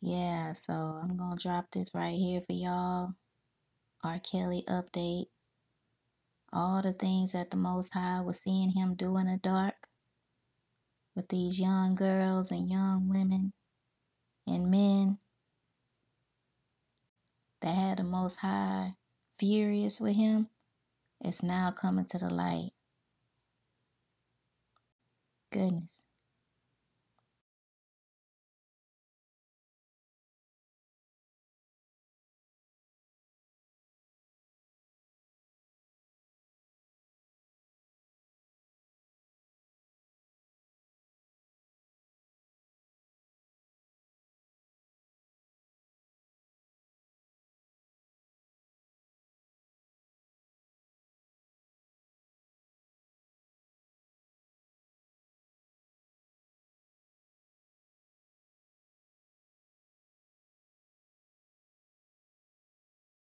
Yeah, so I'm gonna drop this right here for y'all. R. Kelly update. All the things that the Most High was seeing him do in the dark with these young girls and young women and men that had the Most High furious with him. It's now coming to the light. Goodness.